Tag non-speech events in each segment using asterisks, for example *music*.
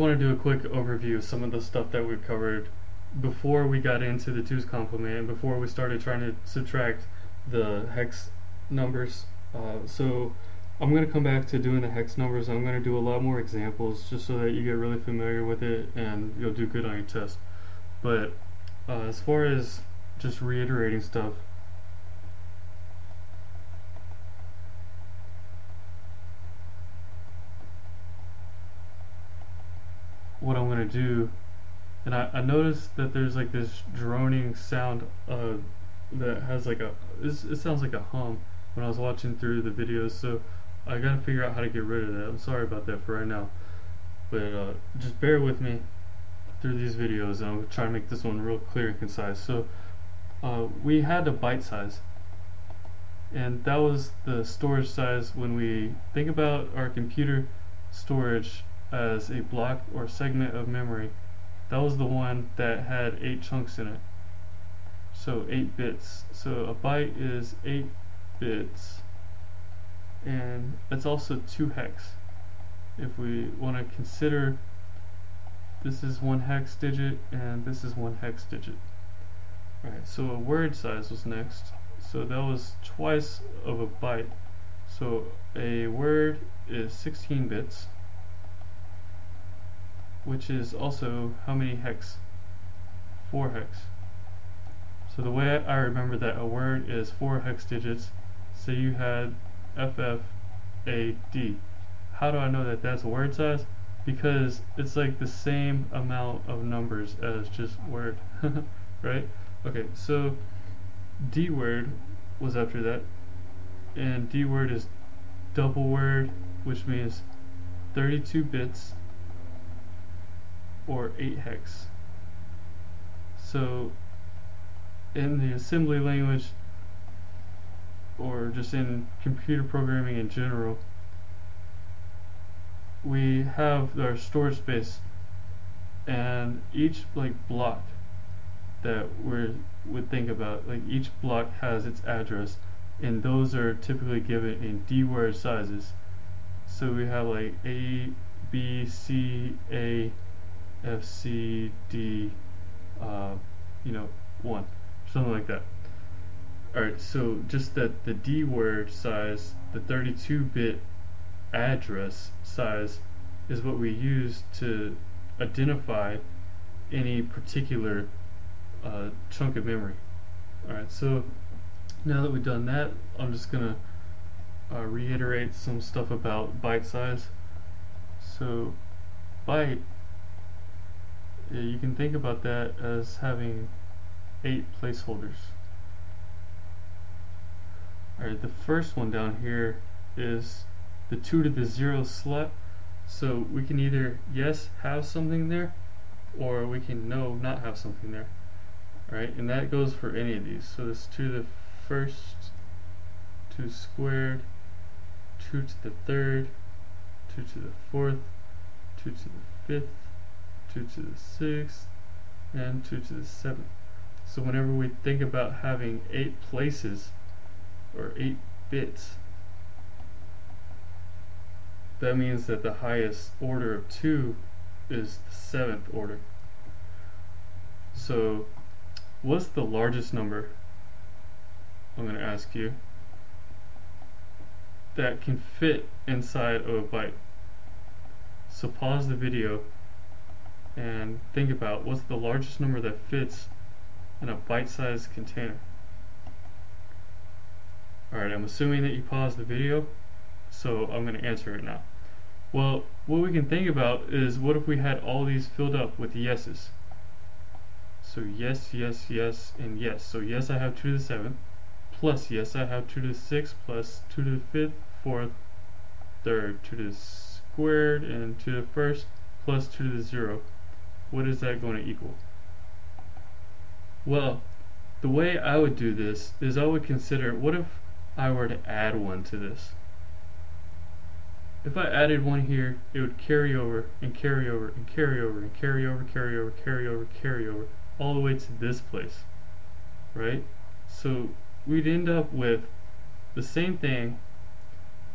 want to do a quick overview of some of the stuff that we covered before we got into the 2's complement and before we started trying to subtract the hex numbers. Uh, so I'm going to come back to doing the hex numbers. I'm going to do a lot more examples just so that you get really familiar with it and you'll do good on your test. But uh, as far as just reiterating stuff, what I'm going to do and I, I noticed that there's like this droning sound uh, that has like a it sounds like a hum when I was watching through the videos so I gotta figure out how to get rid of that. I'm sorry about that for right now but uh, just bear with me through these videos and I'll try to make this one real clear and concise. So uh, we had a byte size and that was the storage size when we think about our computer storage as a block or segment of memory that was the one that had 8 chunks in it. So 8 bits. So a byte is 8 bits. And it's also 2 hex. If we want to consider this is one hex digit and this is one hex digit. Alright, so a word size was next. So that was twice of a byte. So a word is 16 bits which is also how many hex? 4 hex. So the way I remember that a word is 4 hex digits, say you had FFAD. How do I know that that's a word size? Because it's like the same amount of numbers as just word, *laughs* right? Okay, so D word was after that, and D word is double word, which means 32 bits or 8 hex. So in the assembly language or just in computer programming in general we have our storage space and each like block that we would think about like each block has its address and those are typically given in D word sizes so we have like A B C A F C D, uh, you know, one, something like that. All right, so just that the D word size, the 32-bit address size, is what we use to identify any particular uh, chunk of memory. All right, so now that we've done that, I'm just gonna uh, reiterate some stuff about byte size. So byte yeah, you can think about that as having eight placeholders. Alright, the first one down here is the 2 to the 0 slot. So we can either, yes, have something there, or we can no, not have something there. Alright, and that goes for any of these. So this 2 to the first, 2 squared, 2 to the third, 2 to the fourth, 2 to the fifth, 2 to the 6th, and 2 to the 7th. So whenever we think about having 8 places, or 8 bits, that means that the highest order of 2 is the 7th order. So what's the largest number, I'm going to ask you, that can fit inside of a byte? So pause the video and think about what's the largest number that fits in a byte-sized container. Alright, I'm assuming that you paused the video, so I'm going to answer it now. Well, what we can think about is what if we had all these filled up with yeses? So yes, yes, yes, and yes. So yes, I have 2 to the 7th, plus yes, I have 2 to the 6th, plus 2 to the 5th, 4th, 3rd, 2 to the squared, and 2 to the 1st, plus 2 to the 0 what is that going to equal? Well, the way I would do this is I would consider, what if I were to add one to this? If I added one here, it would carry over and carry over and carry over and carry over, carry over, carry over, carry over, all the way to this place, right? So we'd end up with the same thing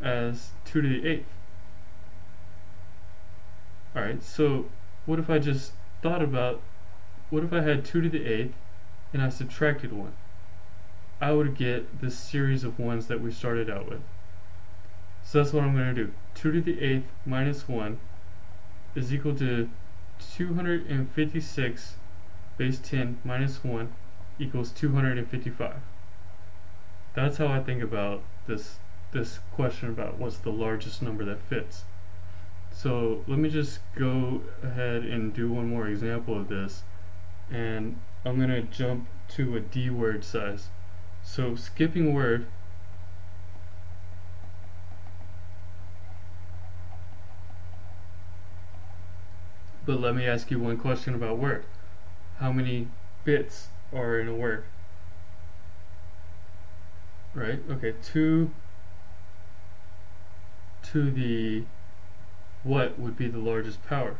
as 2 to the 8th. Alright, so what if I just thought about what if I had 2 to the 8th and I subtracted 1? I would get this series of 1s that we started out with. So that's what I'm going to do. 2 to the 8th minus 1 is equal to 256 base 10 minus 1 equals 255. That's how I think about this this question about what's the largest number that fits. So let me just go ahead and do one more example of this and I'm going to jump to a D word size. So skipping word But let me ask you one question about word. How many bits are in a word? Right? Okay, 2 to the what would be the largest power?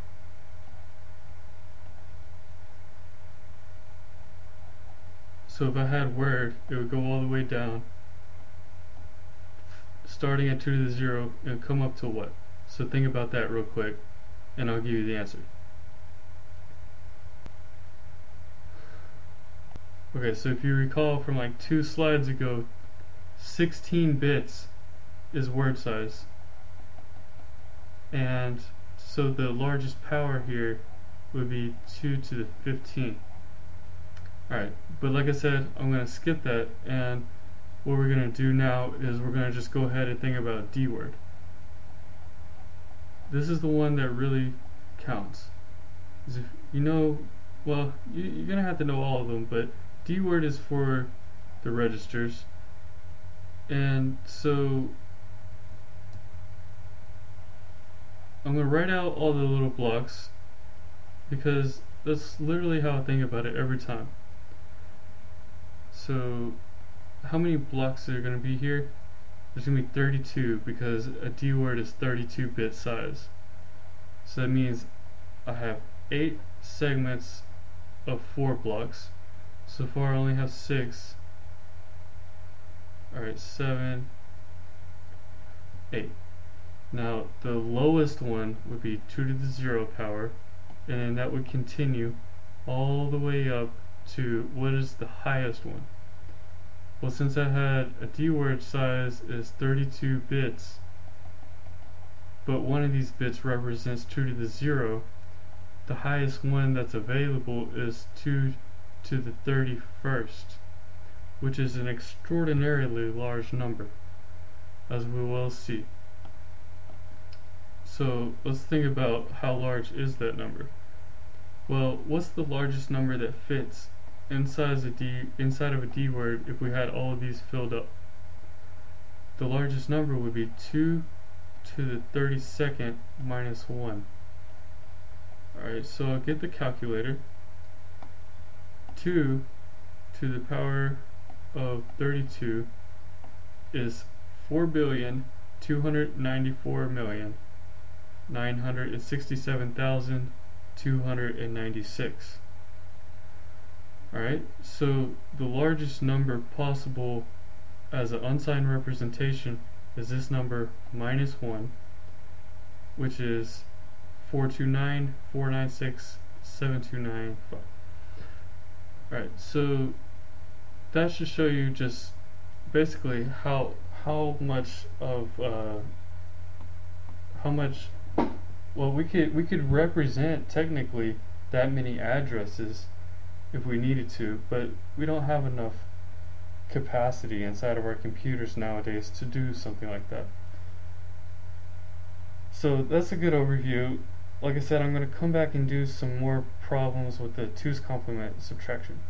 So if I had word, it would go all the way down, starting at 2 to the 0, and come up to what? So think about that real quick, and I'll give you the answer. Okay, so if you recall from like two slides ago, 16 bits is word size. And so the largest power here would be 2 to the 15. Alright, but like I said, I'm going to skip that and what we're going to do now is we're going to just go ahead and think about D word. This is the one that really counts. If you know, well, you're going to have to know all of them, but D word is for the registers. And so I'm going to write out all the little blocks because that's literally how I think about it every time. So how many blocks are going to be here? There's going to be 32 because a D word is 32 bit size. So that means I have 8 segments of 4 blocks so far I only have six. Alright, seven, eight. Now the lowest one would be 2 to the 0 power, and then that would continue all the way up to what is the highest one. Well, since I had a D word size is 32 bits, but one of these bits represents 2 to the 0, the highest one that's available is 2 to the 31st, which is an extraordinarily large number, as we will see. So let's think about how large is that number. Well, what's the largest number that fits inside a D inside of a D word if we had all of these filled up? The largest number would be 2 to the 32nd minus 1. Alright, so I'll get the calculator. 2 to the power of 32 is 4 billion 294 million 967,296 alright so the largest number possible as an unsigned representation is this number minus 1 which is 429 496 7295 Alright, so that should show you just basically how how much of uh, how much well we could we could represent technically that many addresses if we needed to, but we don't have enough capacity inside of our computers nowadays to do something like that. So that's a good overview like I said, I'm going to come back and do some more problems with the 2's complement subtraction.